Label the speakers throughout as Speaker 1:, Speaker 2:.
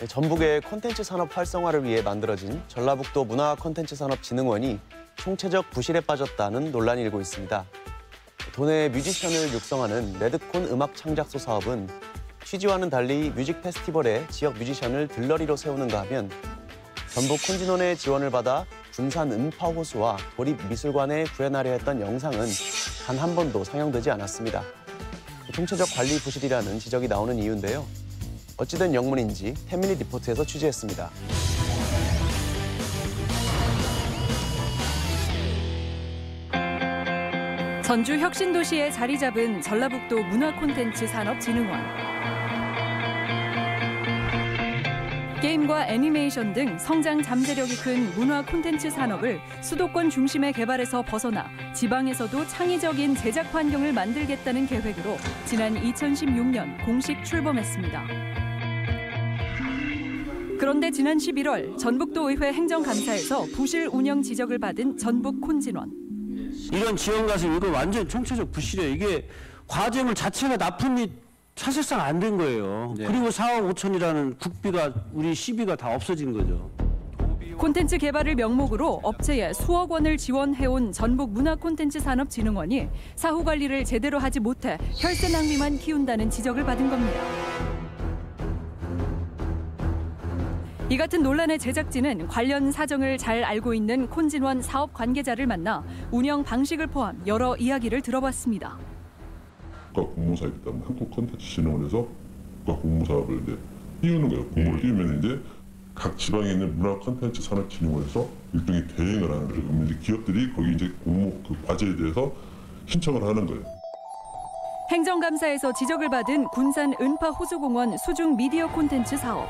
Speaker 1: 네, 전북의 콘텐츠 산업 활성화를 위해 만들어진 전라북도 문화 콘텐츠 산업진흥원이 총체적 부실에 빠졌다는 논란이 일고 있습니다. 도내 뮤지션을 육성하는 레드콘 음악 창작소 사업은 취지와는 달리 뮤직 페스티벌에 지역 뮤지션을 들러리로 세우는가 하면 전북 콘진원의 지원을 받아 군산 은파 호수와 도립미술관에 구현하려 했던 영상은 단 한 번도 상영되지 않았습니다. 총체적 관리 부실이라는 지적이 나오는 이유인데요. 어찌된 영문인지 태민리 리포트에서 취재했습니다.
Speaker 2: 전주 혁신도시에 자리 잡은 전라북도 문화콘텐츠 산업진흥원. 게임과 애니메이션 등 성장 잠재력이 큰 문화 콘텐츠 산업을 수도권 중심의 개발에서 벗어나 지방에서도 창의적인 제작 환경을 만들겠다는 계획으로 지난 2016년 공식 출범했습니다. 그런데 지난 11월 전북도의회 행정감사에서 부실 운영 지적을 받은 전북 콘진원.
Speaker 3: 이런 지원 가서 이거 완전 총체적 부실이에요. 이게 과제물 자체가 납품이 사실상 안 된 거예요.
Speaker 1: 네.
Speaker 3: 그리고 4억 5천이라는 국비가 우리 시비가 다 없어진 거죠.
Speaker 2: 콘텐츠 개발을 명목으로 업체에 수억 원을 지원해온 전북 문화콘텐츠산업진흥원이 사후 관리를 제대로 하지 못해 혈세 낭비만 키운다는 지적을 받은 겁니다. 이 같은 논란의 제작진은 관련 사정을 잘 알고 있는 콘진원 사업 관계자를 만나 운영 방식을 포함 여러 이야기를 들어봤습니다.
Speaker 4: 국가 공모사이기 때문에 한국 컨텐츠 진흥원에서 국가 공모사업을 이제 띄우는 거예요. 공모를 띄우면 이제 각 지방에 있는 문화 컨텐츠 산업진흥원에서 일종의 대행을 하는 거예요. 그러면 이제 기업들이 거기 이제 공모 그 과제에 대해서 신청을 하는 거예요.
Speaker 2: 행정감사에서 지적을 받은 군산 은파 호수공원 수중 미디어 콘텐츠 사업.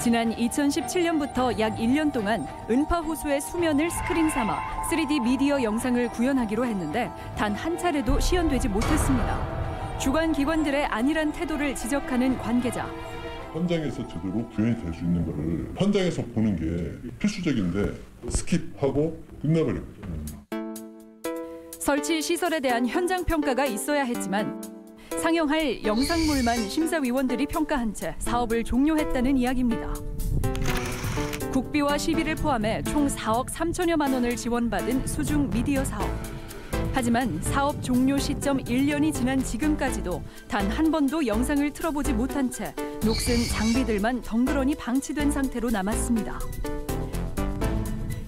Speaker 2: 지난 2017년부터 약 1년 동안 은파 호수의 수면을 스크린 삼아 3D 미디어 영상을 구현하기로 했는데 단 한 차례도 시연되지 못했습니다. 주관 기관들의 안일한 태도를 지적하는 관계자.
Speaker 4: 현장에서 제대로 구현이 될 수 있는 거를 현장에서 보는 게 필수적인데 skip하고 끝나버렸거든요.
Speaker 2: 설치 시설에 대한 현장 평가가 있어야 했지만 상영할 영상물만 심사위원들이 평가한 채 사업을 종료했다는 이야기입니다. 국비와 시비를 포함해 총 4억 3천여만 원을 지원받은 수중 미디어 사업. 하지만 사업 종료 시점 1년이 지난 지금까지도 단 한 번도 영상을 틀어보지 못한 채 녹슨 장비들만 덩그러니 방치된 상태로 남았습니다.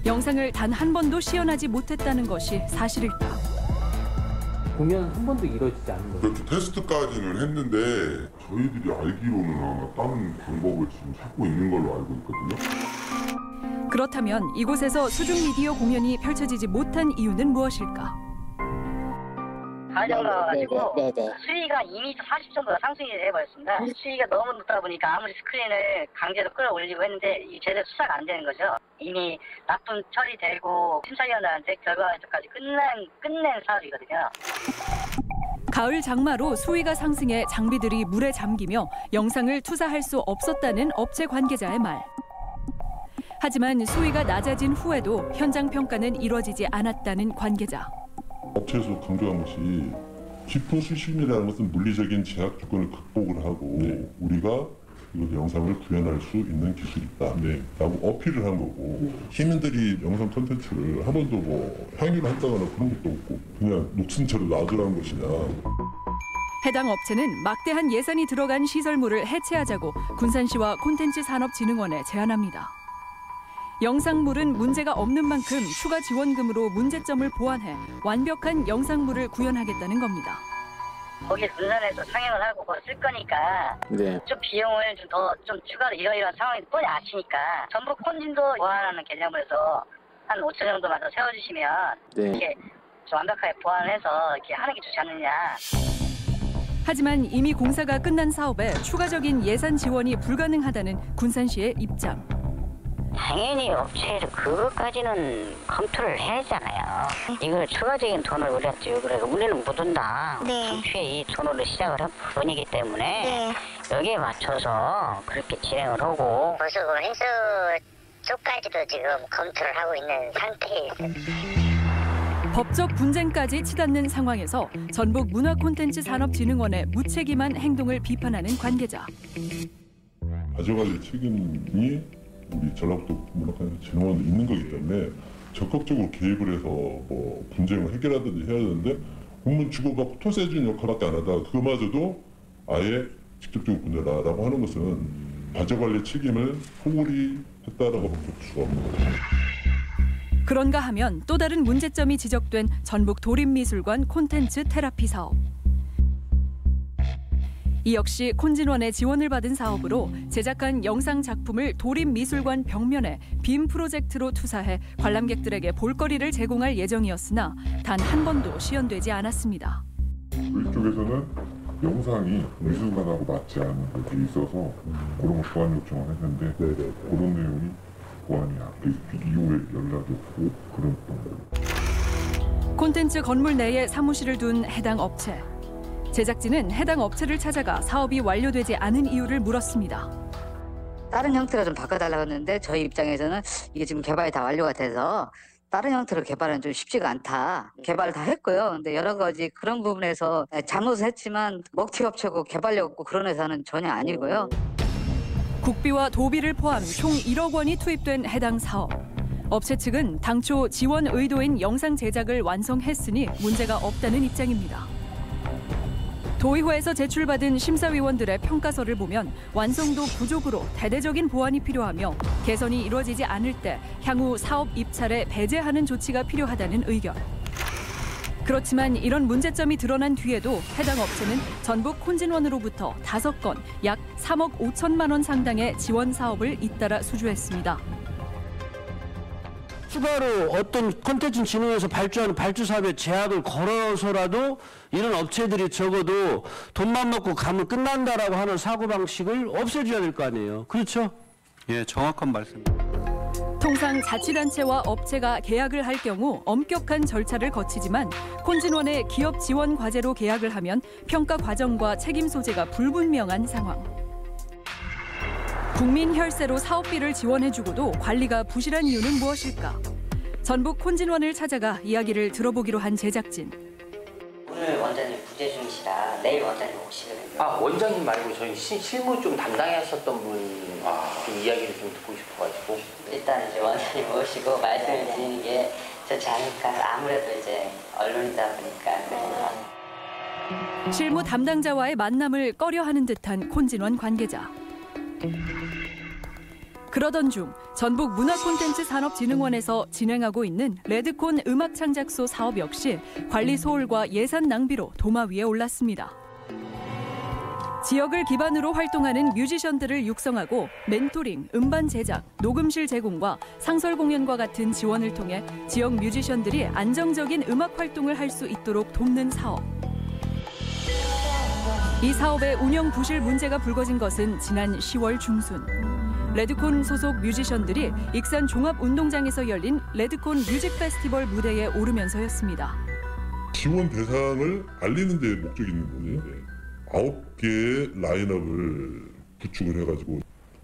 Speaker 2: 영상을 단 한 번도 시연하지 못했다는 것이 사실일까?
Speaker 5: 공연 한 번도 이루어지지 않은 거예요.
Speaker 4: 그렇죠. 테스트까지는 했는데 저희들이 알기로는 아마 다른 방법을 지금 찾고 있는 걸로 알고 있거든요.
Speaker 2: 그렇다면 이곳에서 수중 미디어 공연이 펼쳐지지 못한 이유는 무엇일까?
Speaker 6: 가정가 가지고
Speaker 7: 네네, 네 네.
Speaker 6: 수위가 2m 40 정도가 상승이 돼버렸습니다. 수위가 너무 높다 보니까 아무리 스크린을 강제로 끌어올리고 했는데 이게 제대로 수사가 안 되는 거죠. 이미 납품 처리되고 심사위원들한테 결과까지 끝낸 끝낸 사업이거든요.
Speaker 2: 가을 장마로 수위가 상승해 장비들이 물에 잠기며 영상을 투사할 수 없었다는 업체 관계자의 말. 하지만 수위가 낮아진 후에도 현장 평가는 이뤄지지 않았다는 관계자.
Speaker 4: 업체에서 강조한 것이 깊은 수심이라는 것은 물리적인 제약 조건을 극복을 하고 우리가 이거 영상을 구현할 수 있는 기술이 있다 라고 어필을 한 거고 시민들이 영상 콘텐츠를 한 번도 뭐 향유를 한다거나 그런 것도 없고 그냥 녹슨 채로 놔두라는 것이냐.
Speaker 2: 해당 업체는 막대한 예산이 들어간 시설물을 해체하자고 군산시와 콘텐츠산업진흥원에 제안합니다. 영상물은 문제가 없는 만큼 추가 지원금으로 문제점을 보완해 완벽한 영상물을 구현하겠다는 겁니다.
Speaker 6: 거기 군산에서 상영을 하고 쓸 거니까
Speaker 7: 네.
Speaker 6: 좀 비용을 좀 더 좀 추가로 이러이러한 상황이 뻔히 아시니까 전부 콘진도 보완하는 개념으로 해서 한 5천 정도만 더 세워주시면
Speaker 7: 네.
Speaker 6: 이렇게 좀 완벽하게 보완해서 이렇게 하는 게 좋지 않느냐.
Speaker 2: 하지만 이미 공사가 끝난 사업에 추가적인 예산 지원이 불가능하다는 군산시의 입장.
Speaker 8: 당연히 업체에서 그것까지는 검토를 해야잖아요. 이걸 추가적인 돈을 우렸죠. 그래서 우리는 못 온다.
Speaker 7: 네.
Speaker 8: 당초에 이 돈으로 시작을 한 부분이기 때문에
Speaker 7: 네.
Speaker 8: 여기에 맞춰서 그렇게 진행을 하고
Speaker 7: 벌써 그 횟수 쪽까지도 지금 검토를 하고 있는 상태에 있어요.
Speaker 2: 법적 분쟁까지 치닫는 상황에서 전북 문화콘텐츠 산업진흥원의 무책임한 행동을 비판하는 관계자.
Speaker 4: 가져갈 책임이 우리 전라북도 문화관광진흥원에 있는 거기 때문에 적극적으로 개입을 해서 뭐 분쟁을 해결하든지 해야 되는데 공문 주고받고 토세준 역할밖에 안 하다 그마저도 아예 직접적으로 보내라라고 하는 것은 가져관리 책임을 소홀히 했다라고 볼 수가 없는 거죠.
Speaker 2: 그런가 하면 또 다른 문제점이 지적된 전북 도립미술관 콘텐츠 테라피 사업. 이 역시 콘진원의 지원을 받은 사업으로 제작한 영상 작품을 도립미술관 벽면에 빔 프로젝트로 투사해 관람객들에게 볼거리를 제공할 예정이었으나 단 한 번도 시연되지 않았습니다.
Speaker 9: 이쪽에서는 영상이 미술관하고 맞지 않은 것이 있어서 그런 거 보완 요청을 했는데 그런 내용이 보완이 안 돼. 이후에 연락이 없고 그랬던 거예요.
Speaker 2: 콘텐츠 건물 내에 사무실을 둔 해당 업체. 제작진은 해당 업체를 찾아가 사업이 완료되지 않은 이유를 물었습니다.
Speaker 10: 다른 형태로 좀 바꿔달라고 했는데 저희 입장에서는 이게 지금 개발이 다 완료가 돼서 다른 형태로 개발은 좀 쉽지가 않다. 개발을 다 했고요. 근데 여러 가지 그런 부분에서 잘못을 했지만 먹튀 업체고 개발력 없고 그런 회사는 전혀 아니고요.
Speaker 2: 국비와 도비를 포함 총 1억 원이 투입된 해당 사업. 업체 측은 당초 지원 의도인 영상 제작을 완성했으니 문제가 없다는 입장입니다. 도의회에서 제출받은 심사위원들의 평가서를 보면 완성도 부족으로 대대적인 보완이 필요하며 개선이 이루어지지 않을 때 향후 사업 입찰에 배제하는 조치가 필요하다는 의견. 그렇지만 이런 문제점이 드러난 뒤에도 해당 업체는 전북 콘진원으로부터 다섯 건 약 3억 5천만 원 상당의 지원 사업을 잇따라 수주했습니다.
Speaker 3: 추가로 어떤 콘텐츠 진흥에서 발주하는 발주 사업에 제약을 걸어서라도 이런 업체들이 적어도 돈만 먹고 가면 끝난다라고 하는 사고방식을 없애줘야 될 거 아니에요. 그렇죠?
Speaker 11: 예, 정확한 말씀.
Speaker 2: 통상 자치단체와 업체가 계약을 할 경우 엄격한 절차를 거치지만 콘진원의 기업 지원 과제로 계약을 하면 평가 과정과 책임 소재가 불분명한 상황. 국민 혈세로 사업비를 지원해주고도 관리가 부실한 이유는 무엇일까? 전북 콘진원을 찾아가 이야기를 들어보기로 한 제작진.
Speaker 8: 오늘 원장님 부재 중이시라 내일 원장님 오시거든요.
Speaker 5: 아 원장님 말고 저희 시- 실무 좀 담당하셨던 분좀 이야기를 좀 듣고 싶어가지고
Speaker 8: 일단 이제 원장님 오시고 말씀을 드리는 게 좋지 않을까. 아무래도 이제 언론이다 보니까. 네.
Speaker 2: 실무 담당자와의 만남을 꺼려하는 듯한 콘진원 관계자. 그러던 중 전북 문화콘텐츠 산업진흥원에서 진행하고 있는 레드콘 음악 창작소 사업 역시 관리 소홀과 예산 낭비로 도마 위에 올랐습니다. 지역을 기반으로 활동하는 뮤지션들을 육성하고 멘토링, 음반 제작, 녹음실 제공과 상설 공연과 같은 지원을 통해 지역 뮤지션들이 안정적인 음악 활동을 할 수 있도록 돕는 사업. 이 사업의 운영 부실 문제가 불거진 것은 지난 10월 중순. 레드콘 소속 뮤지션들이 익산 종합운동장에서 열린 레드콘 뮤직 페스티벌 무대에 오르면서였습니다.
Speaker 4: 지원 대상을 알리는 데 목적이 있는 거지. 아홉 개의 라인업을 구축을 해가지고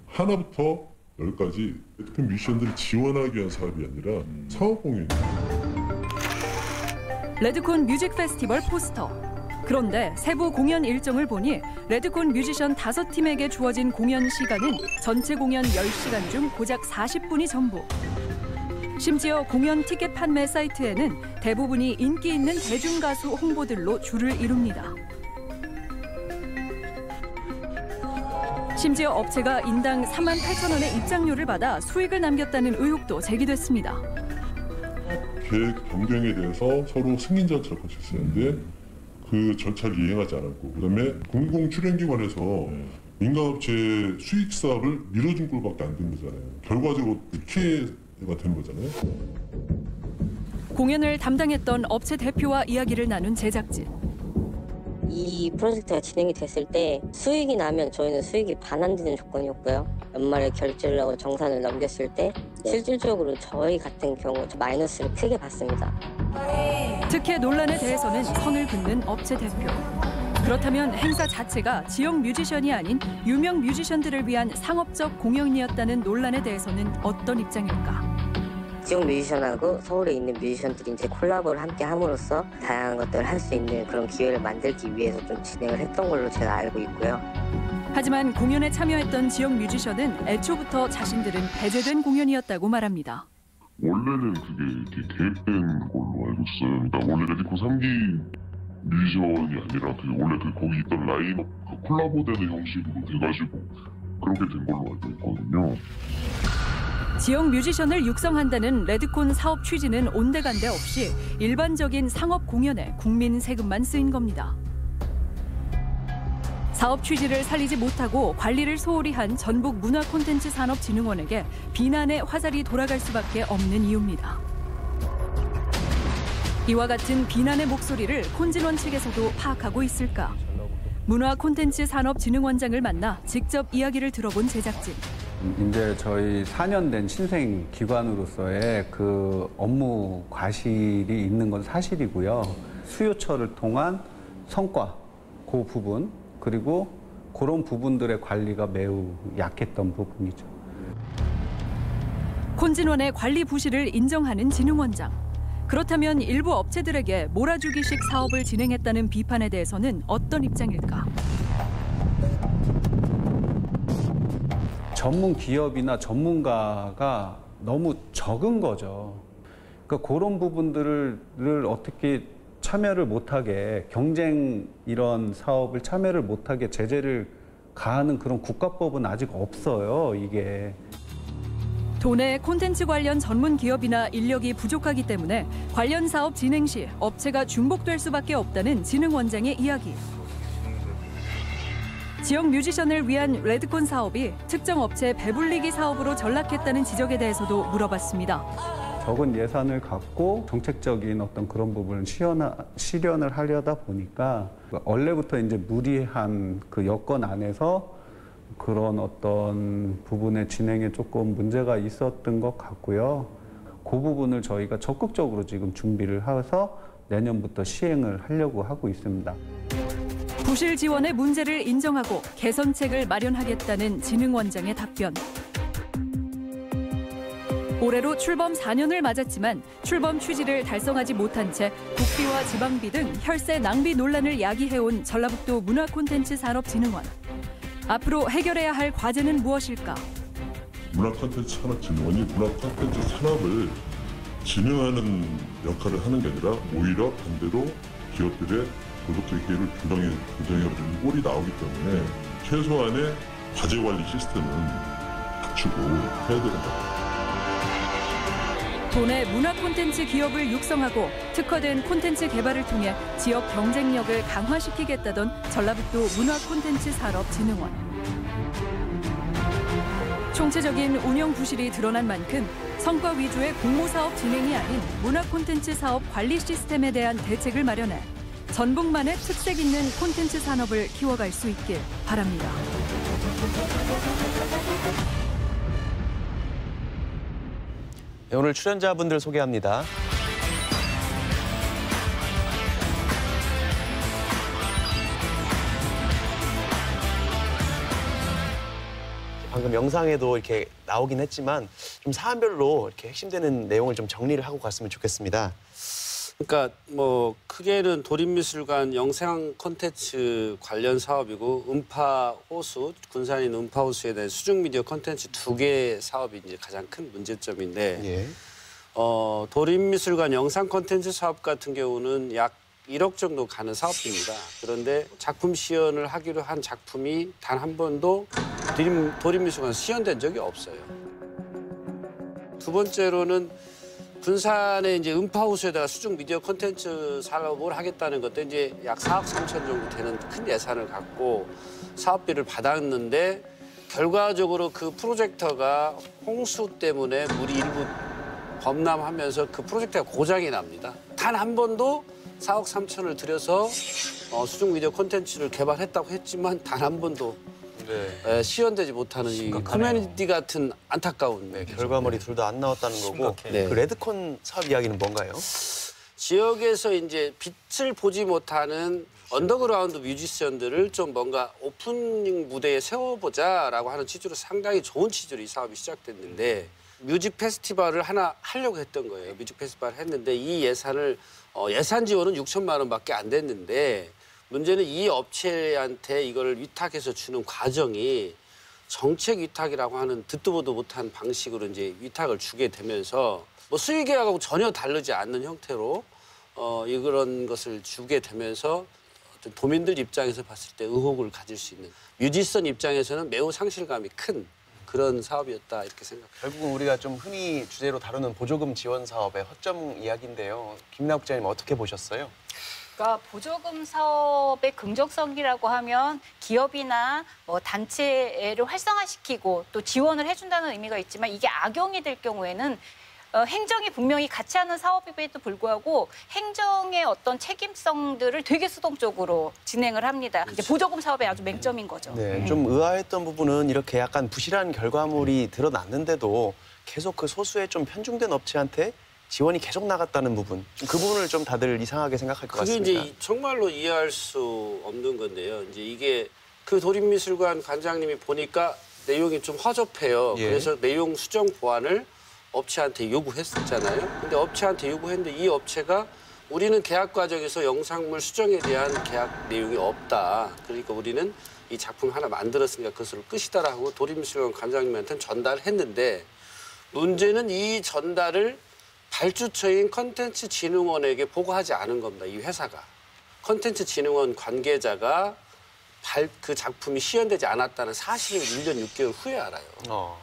Speaker 4: 하나부터 열까지 그 뮤지션들을 지원하기 위한 사업이 아니라 사업 공연이에요.
Speaker 2: 레드콘 뮤직 페스티벌 포스터. 그런데 세부 공연 일정을 보니 레드콘 뮤지션 다섯 팀에게 주어진 공연 시간은 전체 공연 10시간 중 고작 40분이 전부. 심지어 공연 티켓 판매 사이트에는 대부분이 인기 있는 대중 가수 홍보들로 줄을 이룹니다. 심지어 업체가 인당 4만 8천 원의 입장료를 받아 수익을 남겼다는 의혹도 제기됐습니다.
Speaker 4: 계획 변경에 대해서 서로 승인 절차를 거쳤어야 하는데 그 절차를 이행하지 않았고 그다음에 공공 출연기관에서 민간업체 수익 사업을 밀어준 꼴밖에 안 된 거잖아요. 결과적으로 피해가 된 거잖아요.
Speaker 2: 공연을 담당했던 업체 대표와 이야기를 나눈 제작진.
Speaker 12: 이 프로젝트가 진행이 됐을 때 수익이 나면 저희는 수익이 반환되는 조건이었고요. 연말에 결제를 하고 정산을 넘겼을 때 실질적으로 저희 같은 경우 마이너스를 크게 봤습니다.
Speaker 2: 특혜 논란에 대해서는 선을 긋는 업체 대표. 그렇다면 행사 자체가 지역 뮤지션이 아닌 유명 뮤지션들을 위한 상업적 공연이었다는 논란에 대해서는 어떤 입장일까?
Speaker 12: 지역 뮤지션하고 서울에 있는 뮤지션들이 이제 콜라보를 함께 함으로써 다양한 것들을 할 수 있는 그런 기회를 만들기 위해서 좀 진행을 했던 걸로 제가 알고 있고요.
Speaker 2: 하지만 공연에 참여했던 지역 뮤지션은 애초부터 자신들은 배제된 공연이었다고 말합니다.
Speaker 9: 원래는 그게 이렇게 계획된 걸로 알고 있어요. 그러니까 원래 레드콘 3기 뮤지션이 아니라 그 원래 그 거기 있던 라인업 그 콜라보되는 형식으로 돼가지고 그렇게 된 걸로 알고 있거든요.
Speaker 2: 지역 뮤지션을 육성한다는 레드콘 사업 취지는 온데간데 없이 일반적인 상업 공연에 국민 세금만 쓰인 겁니다. 사업 취지를 살리지 못하고 관리를 소홀히 한 전북 문화콘텐츠 산업진흥원에게 비난의 화살이 돌아갈 수밖에 없는 이유입니다. 이와 같은 비난의 목소리를 콘진원 측에서도 파악하고 있을까? 문화 콘텐츠 산업진흥원장을 만나 직접 이야기를 들어본 제작진.
Speaker 11: 이제 저희 4년 된 신생 기관으로서의 그 업무 과실이 있는 건 사실이고요. 수요처를 통한 성과, 그 부분, 그리고 그런 부분들의 관리가 매우 약했던 부분이죠.
Speaker 2: 콘진원의 관리 부실을 인정하는 진흥원장. 그렇다면 일부 업체들에게 몰아주기식 사업을 진행했다는 비판에 대해서는 어떤 입장일까?
Speaker 11: 전문 기업이나 전문가가 너무 적은 거죠. 그러니까 그런 부분들을 어떻게 참여를 못하게 경쟁 이런 사업을 참여를 못하게 제재를 가하는 그런 국가법은 아직 없어요. 이게.
Speaker 2: 도내 콘텐츠 관련 전문 기업이나 인력이 부족하기 때문에 관련 사업 진행 시 업체가 중복될 수밖에 없다는 진흥 원장의 이야기. 지역 뮤지션을 위한 레드콘 사업이 특정 업체 배불리기 사업으로 전락했다는 지적에 대해서도 물어봤습니다.
Speaker 11: 적은 예산을 갖고 정책적인 어떤 그런 부분을 시연하, 실현을 하려다 보니까 원래부터 이제 무리한 그 여건 안에서 그런 어떤 부분의 진행에 조금 문제가 있었던 것 같고요. 그 부분을 저희가 적극적으로 지금 준비를 해서 내년부터 시행을 하려고 하고 있습니다.
Speaker 2: 부실 지원의 문제를 인정하고 개선책을 마련하겠다는 진흥원장의 답변. 올해로 출범 4년을 맞았지만 출범 취지를 달성하지 못한 채 국비와 지방비 등 혈세 낭비 논란을 야기해온 전라북도 문화콘텐츠 산업진흥원. 앞으로 해결해야 할 과제는 무엇일까?
Speaker 4: 문화 콘텐츠 산업진흥원이 문화 콘텐츠 산업을 진흥하는 역할을 하는 게 아니라 오히려 반대로 기업들의 도덕적 기회를 부정해, 부정해주는 꼴이 나오기 때문에 최소한의 과제 관리 시스템은 갖추고 해야 된다.
Speaker 2: 도내 문화 콘텐츠 기업을 육성하고 특화된 콘텐츠 개발을 통해 지역 경쟁력을 강화시키겠다던 전라북도 문화 콘텐츠 산업진흥원. 총체적인 운영 부실이 드러난 만큼 성과 위주의 공모 사업 진행이 아닌 문화 콘텐츠 사업 관리 시스템에 대한 대책을 마련해 전북만의 특색 있는 콘텐츠 산업을 키워갈 수 있길 바랍니다.
Speaker 1: 네, 오늘 출연자분들 소개합니다. 방금 영상에도 이렇게 나오긴 했지만 좀 사안별로 이렇게 핵심되는 내용을 좀 정리를 하고 갔으면 좋겠습니다.
Speaker 13: 그러니까 뭐 크게는 도립미술관 영상 콘텐츠 관련 사업이고 음파 호수 군산인 음파 호수에 대한 수중 미디어 콘텐츠 두 개 사업이 이제 가장 큰 문제점인데
Speaker 1: 예.
Speaker 13: 어 도립미술관 영상 콘텐츠 사업 같은 경우는 약 1억 정도 가는 사업입니다. 그런데 작품 시연을 하기로 한 작품이 단 한 번도 도립, 도립미술관 시연된 적이 없어요. 두 번째로는 군산에 이제 음파호수에다가 수중 미디어 콘텐츠 사업을 하겠다는 것도 이제 약 4억 3천 정도 되는 큰 예산을 갖고 사업비를 받았는데 결과적으로 그 프로젝터가 홍수 때문에 물이 일부 범람하면서 그 프로젝터가 고장이 납니다. 단 한 번도 4억 3천을 들여서 어, 수중 미디어 콘텐츠를 개발했다고 했지만 단 한 번도 에, 시연되지 못하는 이 코미디 같은 안타까운
Speaker 1: 네, 결과물이 둘 다 안 나왔다는 거고
Speaker 13: 네.
Speaker 1: 그 레드콘 사업 이야기는 뭔가요?
Speaker 13: 지역에서 이제 빛을 보지 못하는 언더그라운드 뮤지션들을 좀 뭔가 오프닝 무대에 세워보자라고 하는 취지로 상당히 좋은 취지로 이 사업이 시작됐는데 뮤직 페스티벌을 하나 하려고 했던 거예요. 뮤직 페스티벌을 했는데 이 예산을 어, 예산 지원은 6천만 원밖에 안 됐는데 문제는 이 업체한테 이걸 위탁해서 주는 과정이 정책 위탁이라고 하는 듣도 보도 못한 방식으로 이제 위탁을 주게 되면서 뭐 수의 계약하고 전혀 다르지 않는 형태로 어 이런 것을 주게 되면서 어떤 도민들 입장에서 봤을 때 의혹을 가질 수 있는 뮤지션 입장에서는 매우 상실감이 큰 그런 사업이었다 이렇게 생각합니다.
Speaker 1: 결국은 우리가 좀 흔히 주제로 다루는 보조금 지원 사업의 허점 이야기인데요. 김나 국장님 어떻게 보셨어요?
Speaker 14: 그러니까 보조금 사업의 긍정성이라고 하면 기업이나 뭐 단체를 활성화시키고 또 지원을 해준다는 의미가 있지만 이게 악용이 될 경우에는 어, 행정이 분명히 같이 하는 사업임에도 불구하고 행정의 어떤 책임성들을 되게 수동적으로 진행을 합니다. 이제 보조금 사업의 아주 맹점인 거죠.
Speaker 1: 네, 좀 의아했던 부분은 이렇게 약간 부실한 결과물이 드러났는데도 계속 그 소수의 좀 편중된 업체한테 지원이 계속 나갔다는 부분. 좀그 부분을 좀 다들 이상하게 생각할 것
Speaker 13: 그게
Speaker 1: 같습니다.
Speaker 13: 이제 이- 정말로 이해할 수 없는 건데요. 이제 이게 그 도립미술관 관장님이 보니까 내용이 좀 허접해요.
Speaker 1: 예.
Speaker 13: 그래서 내용 수정 보완을 업체한테 요구했었잖아요. 근데 업체한테 요구했는데 이 업체가 우리는 계약 과정에서 영상물 수정에 대한 계약 내용이 없다. 그러니까 우리는 이 작품 하나 만들었으니까 그것으로 끝이다라고 도립미술관 관장님한테는 전달했는데 문제는 이 전달을 발주처인 컨텐츠진흥원에게 보고하지 않은 겁니다. 이 회사가 컨텐츠진흥원 관계자가 발, 그 작품이 시연되지 않았다는 사실을 1년 6개월 후에 알아요.
Speaker 1: 어.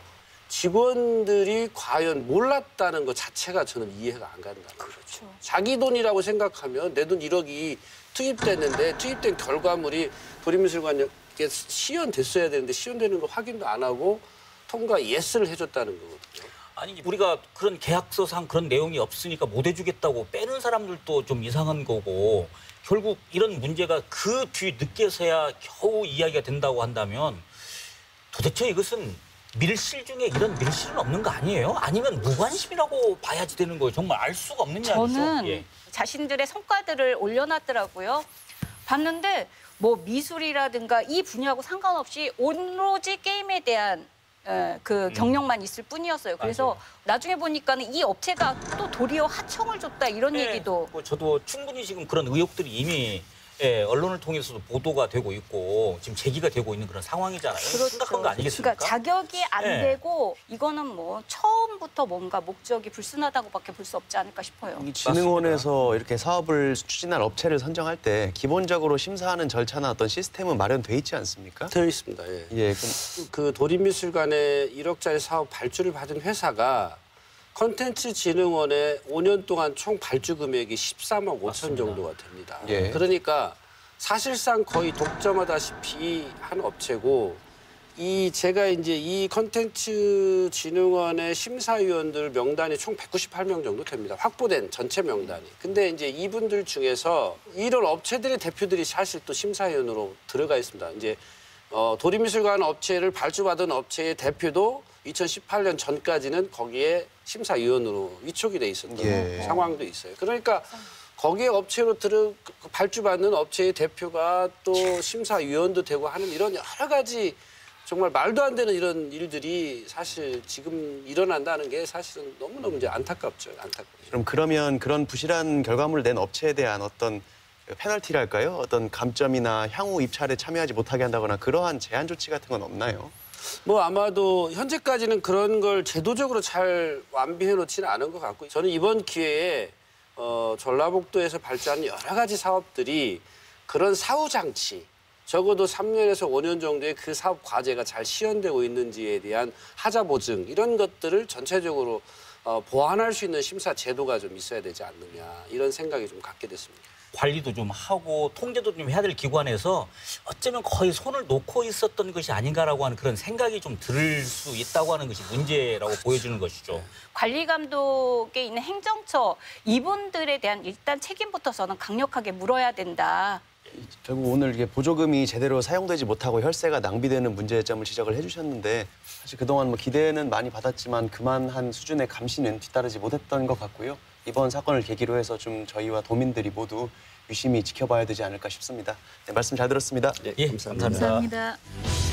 Speaker 13: 직원들이 과연 몰랐다는 것 자체가 저는 이해가 안 간다는 거죠. 자기 돈이라고 생각하면 내 돈 1억이 투입됐는데 투입된 결과물이 도립미술관에 시연됐어야 되는데 시연되는 거 확인도 안 하고 통과 예스를 해줬다는 거거든요.
Speaker 15: 아니 우리가 그런 계약서상 그런 내용이 없으니까 못 해주겠다고 빼는 사람들도 좀 이상한 거고 결국 이런 문제가 그 뒤 늦게서야 겨우 이야기가 된다고 한다면 도대체 이것은 밀실 중에 이런 밀실은 없는 거 아니에요? 아니면 무관심이라고 봐야지 되는 거예요. 정말 알 수가 없는 이야기죠.
Speaker 14: 저는
Speaker 15: 예.
Speaker 14: 자신들의 성과들을 올려놨더라고요. 봤는데 뭐 미술이라든가 이 분야하고 상관없이 오로지 게임에 대한 에, 그 경력만 있을 뿐이었어요. 그래서
Speaker 15: 맞아요.
Speaker 14: 나중에 보니까는 이 업체가 또 도리어 하청을 줬다 이런
Speaker 15: 네,
Speaker 14: 얘기도
Speaker 15: 뭐 저도 충분히 지금 그런 의혹들이 이미 예, 언론을 통해서도 보도가 되고 있고 지금 제기가 되고 있는 그런 상황이잖아요. 심각한 거 아니겠습니까?
Speaker 14: 그러니까 자격이 안
Speaker 15: 네.
Speaker 14: 되고 이거는 뭐 처음부터 뭔가 목적이 불순하다고밖에 볼 수 없지 않을까 싶어요.
Speaker 1: 이 진흥원에서 이렇게 사업을 추진할 업체를 선정할 때 기본적으로 심사하는 절차나 어떤 시스템은 마련돼 있지 않습니까?
Speaker 13: 되어 있습니다. 예.
Speaker 1: 예, 그럼
Speaker 13: 그 도립미술관에 1억짜리 사업 발주를 받은 회사가 컨텐츠 진흥원에 5년 동안 총 발주 금액이 13억 5천 정도가 됩니다.
Speaker 1: 예.
Speaker 13: 그러니까 사실상 거의 독점하다시피 한 업체고 이 제가 이제 이 컨텐츠 진흥원의 심사위원들 명단이 총 198명 정도 됩니다. 확보된 전체 명단이. 근데 이제 이분들 중에서 이런 업체들의 대표들이 사실 또 심사위원으로 들어가 있습니다. 이제 어, 도립미술관 업체를 발주받은 업체의 대표도 2018년 전까지는 거기에 심사위원으로 위촉이 돼 있었던
Speaker 1: 예.
Speaker 13: 상황도 있어요. 그러니까 거기에 업체로 들어 그 발주받는 업체의 대표가 또 심사위원도 되고 하는 이런 여러 가지 정말 말도 안 되는 이런 일들이 사실 지금 일어난다는 게 사실은 너무너무 이제 안타깝죠. 안타깝죠.
Speaker 1: 그럼 그러면 그런 부실한 결과물을 낸 업체에 대한 어떤 페널티랄까요? 어떤 감점이나 향후 입찰에 참여하지 못하게 한다거나 그러한 제한 조치 같은 건 없나요?
Speaker 13: 뭐 아마도 현재까지는 그런 걸 제도적으로 잘 완비해 놓지는 않은 것 같고 저는 이번 기회에 어, 전라북도에서 발주하는 여러 가지 사업들이 그런 사후 장치 적어도 3년에서 5년 정도의 그 사업 과제가 잘 시연되고 있는지에 대한 하자 보증 이런 것들을 전체적으로 어, 보완할 수 있는 심사 제도가 좀 있어야 되지 않느냐 이런 생각이 좀 갖게 됐습니다.
Speaker 15: 관리도 좀 하고 통제도 좀 해야 될 기관에서 어쩌면 거의 손을 놓고 있었던 것이 아닌가라고 하는 그런 생각이 좀 들 수 있다고 하는 것이 문제라고 보여지는 것이죠.
Speaker 14: 관리 감독에 있는 행정처 이분들에 대한 일단 책임부터 저는 강력하게 물어야 된다.
Speaker 1: 결국 오늘 이게 보조금이 제대로 사용되지 못하고 혈세가 낭비되는 문제점을 지적을 해주셨는데 사실 그동안 뭐 기대는 많이 받았지만 그만한 수준의 감시는 뒤따르지 못했던 것 같고요. 이번 사건을 계기로 해서 좀 저희와 도민들이 모두 유심히 지켜봐야 되지 않을까 싶습니다. 네, 말씀 잘 들었습니다.
Speaker 15: 예, 감사합니다.
Speaker 14: 감사합니다.